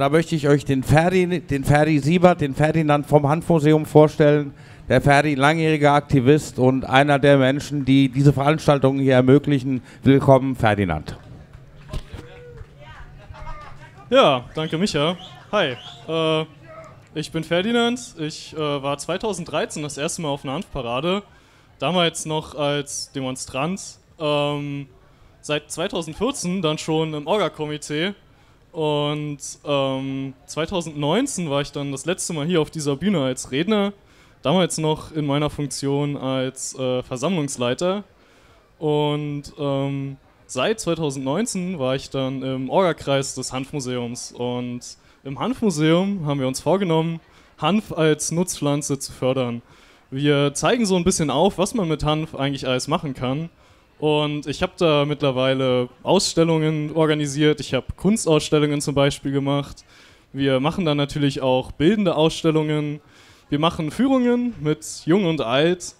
da möchte ich euch den Ferdi, den Ferdi Siebert, den Ferdinand vom Handmuseum vorstellen. Der Ferdi, langjähriger Aktivist und einer der Menschen, die diese Veranstaltungen hier ermöglichen. Willkommen, Ferdinand. Ja, danke Micha. Hi, äh, ich bin Ferdinand. Ich äh, war 2013 das erste Mal auf einer Hanfparade. Damals noch als Demonstrant. Ähm, seit 2014 dann schon im Orga-Komitee. Und ähm, 2019 war ich dann das letzte Mal hier auf dieser Bühne als Redner. Damals noch in meiner Funktion als äh, Versammlungsleiter. Und ähm, seit 2019 war ich dann im Orga-Kreis des Hanfmuseums. Und im Hanfmuseum haben wir uns vorgenommen, Hanf als Nutzpflanze zu fördern. Wir zeigen so ein bisschen auf, was man mit Hanf eigentlich alles machen kann. Und ich habe da mittlerweile Ausstellungen organisiert. Ich habe Kunstausstellungen zum Beispiel gemacht. Wir machen dann natürlich auch bildende Ausstellungen. Wir machen Führungen mit Jung und Alt.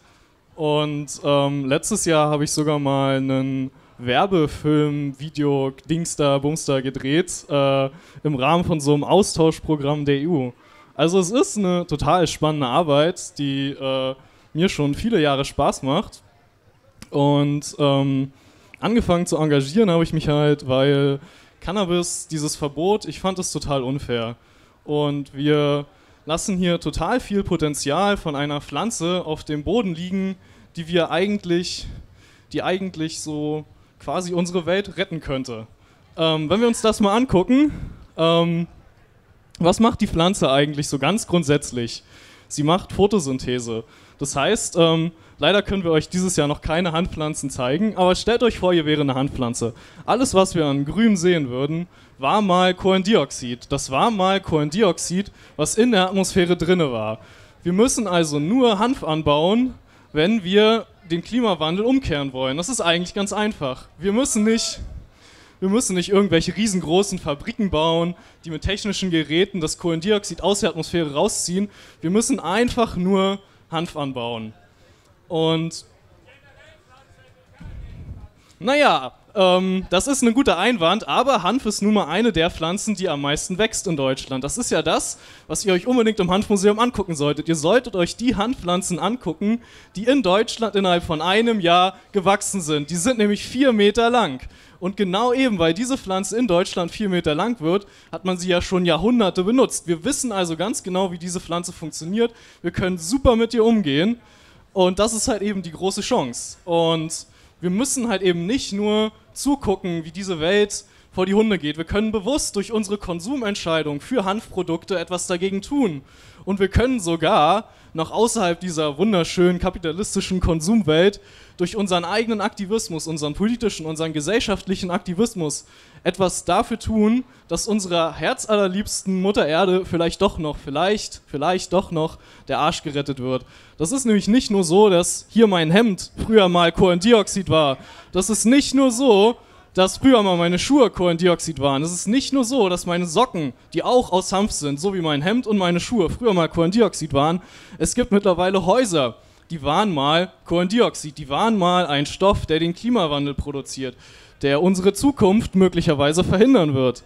Und ähm, letztes Jahr habe ich sogar mal einen Werbefilm, Video, Dingster, Bumster gedreht äh, im Rahmen von so einem Austauschprogramm der EU. Also es ist eine total spannende Arbeit, die äh, mir schon viele Jahre Spaß macht. Und ähm, angefangen zu engagieren habe ich mich halt, weil Cannabis, dieses Verbot, ich fand es total unfair. Und wir lassen hier total viel Potenzial von einer Pflanze auf dem Boden liegen, die wir eigentlich, die eigentlich so quasi unsere Welt retten könnte. Ähm, wenn wir uns das mal angucken, ähm, was macht die Pflanze eigentlich so ganz grundsätzlich? Sie macht Photosynthese. Das heißt, ähm, leider können wir euch dieses Jahr noch keine Handpflanzen zeigen, aber stellt euch vor, hier wäre eine Handpflanze. Alles, was wir an Grün sehen würden, war mal Kohlendioxid. Das war mal Kohlendioxid, was in der Atmosphäre drinne war. Wir müssen also nur Hanf anbauen, wenn wir den Klimawandel umkehren wollen. Das ist eigentlich ganz einfach. Wir müssen nicht, wir müssen nicht irgendwelche riesengroßen Fabriken bauen, die mit technischen Geräten das Kohlendioxid aus der Atmosphäre rausziehen. Wir müssen einfach nur Hanf anbauen. Und naja, ähm, das ist ein guter Einwand, aber Hanf ist nun mal eine der Pflanzen, die am meisten wächst in Deutschland. Das ist ja das, was ihr euch unbedingt im Hanfmuseum angucken solltet. Ihr solltet euch die Hanfpflanzen angucken, die in Deutschland innerhalb von einem Jahr gewachsen sind. Die sind nämlich vier Meter lang. Und genau eben, weil diese Pflanze in Deutschland vier Meter lang wird, hat man sie ja schon Jahrhunderte benutzt. Wir wissen also ganz genau, wie diese Pflanze funktioniert. Wir können super mit ihr umgehen. Und das ist halt eben die große Chance. Und wir müssen halt eben nicht nur zugucken, wie diese Welt vor die Hunde geht. Wir können bewusst durch unsere Konsumentscheidung für Hanfprodukte etwas dagegen tun. Und wir können sogar noch außerhalb dieser wunderschönen kapitalistischen Konsumwelt durch unseren eigenen Aktivismus, unseren politischen, unseren gesellschaftlichen Aktivismus etwas dafür tun, dass unserer herzallerliebsten Mutter Erde vielleicht doch noch, vielleicht, vielleicht doch noch der Arsch gerettet wird. Das ist nämlich nicht nur so, dass hier mein Hemd früher mal Kohlendioxid war. Das ist nicht nur so, dass früher mal meine Schuhe Kohlendioxid waren. Es ist nicht nur so, dass meine Socken, die auch aus Hanf sind, so wie mein Hemd und meine Schuhe, früher mal Kohlendioxid waren. Es gibt mittlerweile Häuser, die waren mal Kohlendioxid, die waren mal ein Stoff, der den Klimawandel produziert, der unsere Zukunft möglicherweise verhindern wird.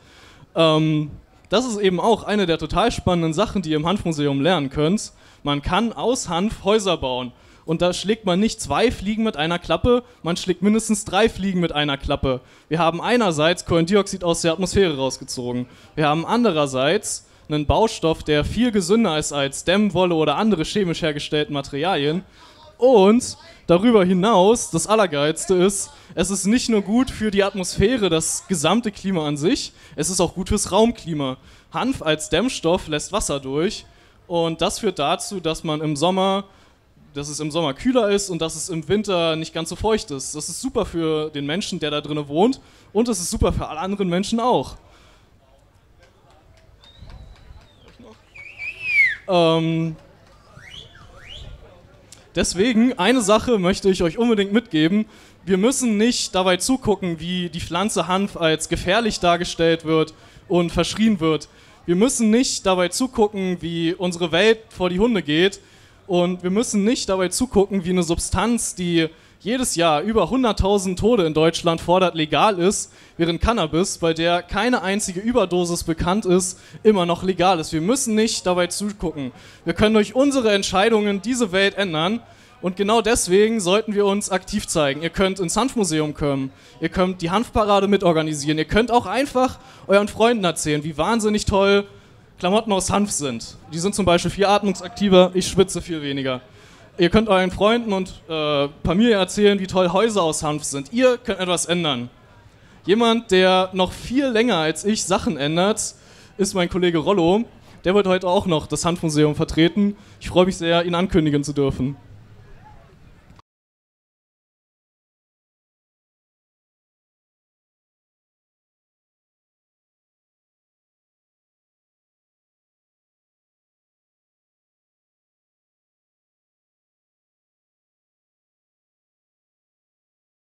Ähm, das ist eben auch eine der total spannenden Sachen, die ihr im Hanfmuseum lernen könnt. Man kann aus Hanf Häuser bauen. Und da schlägt man nicht zwei Fliegen mit einer Klappe, man schlägt mindestens drei Fliegen mit einer Klappe. Wir haben einerseits Kohlendioxid aus der Atmosphäre rausgezogen. Wir haben andererseits einen Baustoff, der viel gesünder ist als Dämmwolle oder andere chemisch hergestellte Materialien. Und darüber hinaus, das Allergeilste ist, es ist nicht nur gut für die Atmosphäre, das gesamte Klima an sich, es ist auch gut fürs Raumklima. Hanf als Dämmstoff lässt Wasser durch und das führt dazu, dass man im Sommer dass es im Sommer kühler ist und dass es im Winter nicht ganz so feucht ist. Das ist super für den Menschen, der da drinnen wohnt und es ist super für alle anderen Menschen auch. Ähm, deswegen, eine Sache möchte ich euch unbedingt mitgeben. Wir müssen nicht dabei zugucken, wie die Pflanze Hanf als gefährlich dargestellt wird und verschrien wird. Wir müssen nicht dabei zugucken, wie unsere Welt vor die Hunde geht und wir müssen nicht dabei zugucken, wie eine Substanz, die jedes Jahr über 100.000 Tode in Deutschland fordert, legal ist, während Cannabis, bei der keine einzige Überdosis bekannt ist, immer noch legal ist. Wir müssen nicht dabei zugucken. Wir können durch unsere Entscheidungen diese Welt ändern. Und genau deswegen sollten wir uns aktiv zeigen. Ihr könnt ins Hanfmuseum kommen, ihr könnt die Hanfparade mitorganisieren, ihr könnt auch einfach euren Freunden erzählen, wie wahnsinnig toll Klamotten aus Hanf sind. Die sind zum Beispiel viel atmungsaktiver, ich schwitze viel weniger. Ihr könnt euren Freunden und äh, Familie erzählen, wie toll Häuser aus Hanf sind. Ihr könnt etwas ändern. Jemand, der noch viel länger als ich Sachen ändert, ist mein Kollege Rollo. Der wird heute auch noch das Hanfmuseum vertreten. Ich freue mich sehr, ihn ankündigen zu dürfen.